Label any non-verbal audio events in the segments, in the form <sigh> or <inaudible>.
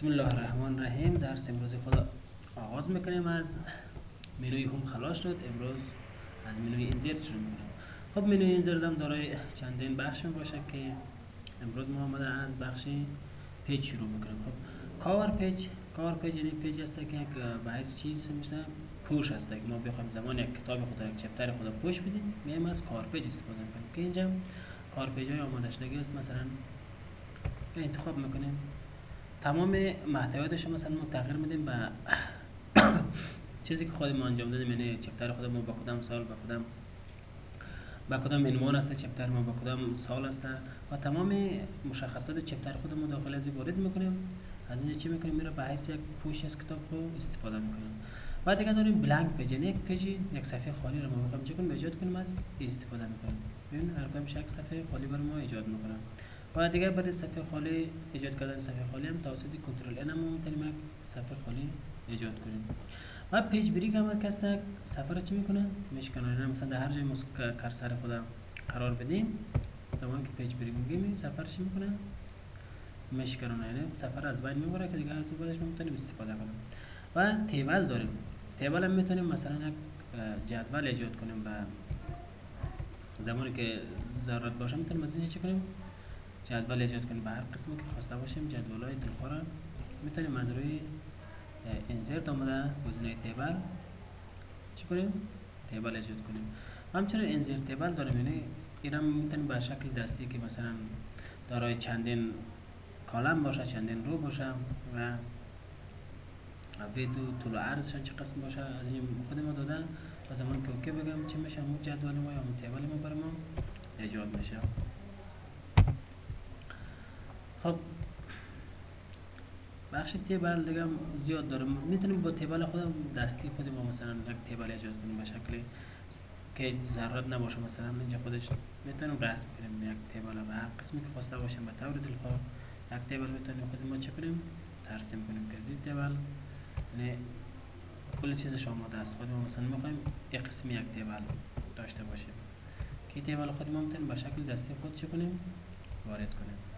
بسم الله الرحمن الرحیم. درس امروز خود آغاز می‌کنیم از منوی Home خلاص شد. امروز از منوی Insert شروع می‌کنیم. خب منوی Insert هم دارای چندین بخش می باشه که امروز ما آمده از بخش Page شروع می‌کنیم. خب Cover Page Cover Page یعنی Page است که یک بحث چیز میشه؟ پوش است که ما بخوایم زمان یک کتاب خود یک chapter خود پوش بدیم. میایم از Cover Page استفاده می‌کنیم. که اینجا Cover Page های آماده است. مثلا انتخاب می‌کنیم. تمام محتویاتش مثلا ما تغییر میدیم به <coughs> چیزی که خود ما انجام دادیم یعنی chapter خود ما با کدام سال با کدام با کدام عنوان است chapter ما با کدام سال است و تمام مشخصات chapter خود ما داخل از وارد می‌کنیم. از اینجا چی می‌کنیم؟ میره به حیث یک پوش از کتاب رو استفاده می‌کنیم. و دیگه داریم Blank Page یعنی یک page یک صفحه خالی رو ما می‌خوایم چه کنیم ایجاد کنیم از استفاده می‌کنیم. ببین هر کدومش یک صفحه خالی بر ما ایجاد می‌کنیم و دیگه برای صفحه خالی ایجاد کردن صفحه خالی هم توسط Control N هم می‌تونیم یک صفحه خالی ایجاد کنیم. و Page Break هم کس صفحه رو چی می‌کنه؟ میشکنه مثلا در هر جای cursor خود قرار بدیم زمانی که Page Break میگیم صفحه چی می‌کنه؟ میشکنه یعنی صفحه از بین می‌بره که دیگه از بعدش می‌تونیم استفاده کنیم. و Table داریم. تیبل هم می‌تونیم مثلا یک جدول ایجاد کنیم و زمانی که ضرورت باشه می‌تونیم از اینجا چی کنیم؟ جدول ایجاد کنیم. به هر قسمی که خواسته باشیم جدول های دلخواه را می‌تونیم از روی انزرت آمده گزینه تیبل چی کنیم؟ تیبل ایجاد کنیم. همچنین انزرت تیبل داریم یعنی این هم می‌تونیم به شکل دستی که مثلا دارای چندین کالم باشه چندین رو باشه و ویدو طول و عرضشان چه قسم باشه از این خود ما دادن و زمان که اوکی بگم چی میشه همون جدول ما یا همون تیبل ما برای ما ایجاد میشه. خب بخش تیبل دیگه زیاد داره می‌تونیم با تیبل خود دستی خود ما مثلا یک تیبل ایجاد کنیم به شکلی که ضرورت نباشه. مثلا اینجا خودش می‌تونیم رسم کنیم. یک تیبل و هر قسمی که خواسته باشیم به طور دلخواه یک تیبل می‌تونیم خود ما چه کنیم ترسیم کنیم که این تیبل. یعنی کل چیزش آماده است. خود ما مثلا می‌خوایم یک قسمی یک تیبل داشته باشیم. که تیبل خود ما می‌تونیم به شکل دستی خود چه کنیم وارد کنیم.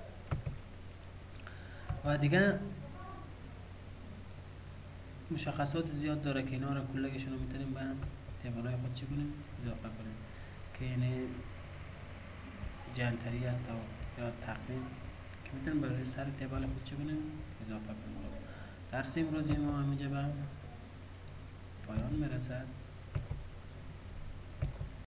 و دیگه مشخصات زیاد داره که اینا رو کلگشون رو می‌تونیم به تیبل های خود چی کنیم؟ اضافه کنیم. که یعنی جنتری است یا تقویم. که می‌تونیم برای سر تیبل خود چی کنیم؟ اضافه کنیم. درس امروزی ما همینجا به پایان می‌رسد.